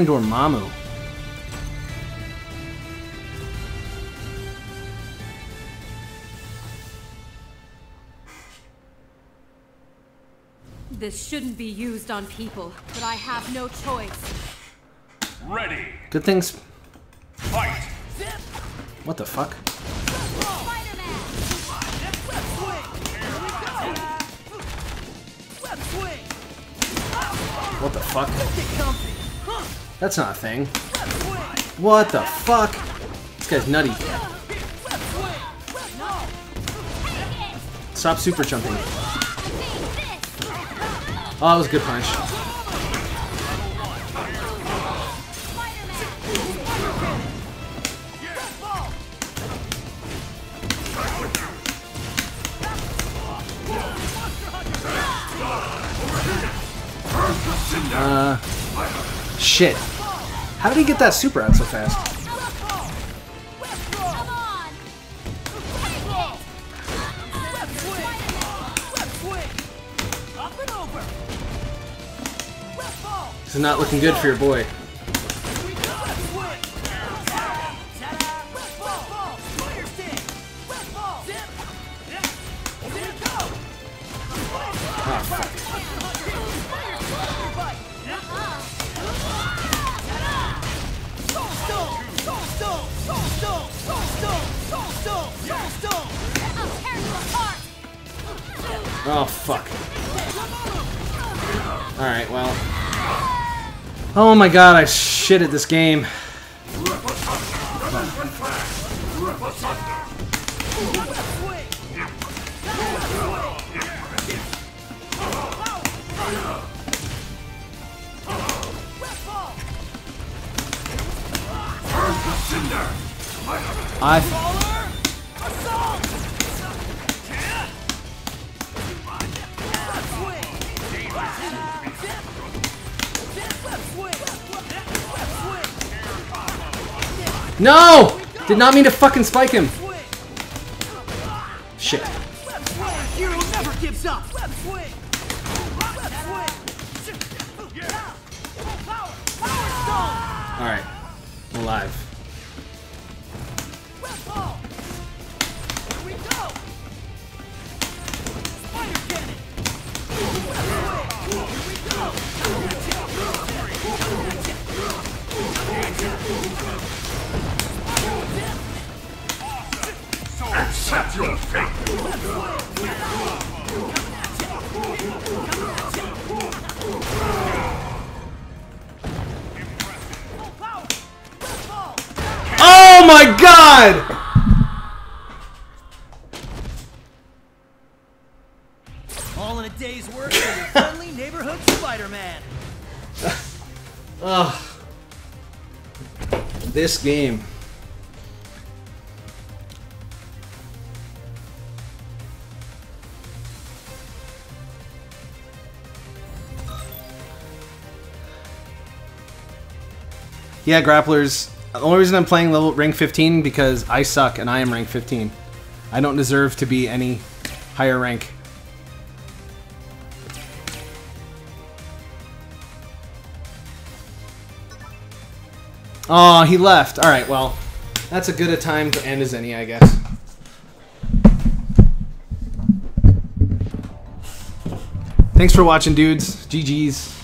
and Dormammu. This shouldn't be used on people, but I have no choice. Ready. Good things. Fight. What the fuck? What the fuck? That's not a thing. What the fuck? This guy's nutty. Stop super jumping. Oh, that was a good punch. Uh, shit. How did he get that super out so fast? This is not looking good for your boy. Oh, Oh, fuck. Alright, well. Oh my god, I shit at this game. I No! Did not mean to fucking spike him. Shit. Hero never gives up. Alright. I'm Accept your fate. Oh my god! All in a day's work for your friendly neighborhood Spider-Man. Ugh. This game. Yeah, grapplers. The only reason I'm playing level rank 15 because I suck and I am rank 15. I don't deserve to be any higher rank. Oh, he left. All right, well, that's a good a time to end as any, I guess. Thanks for watching, dudes. GG's.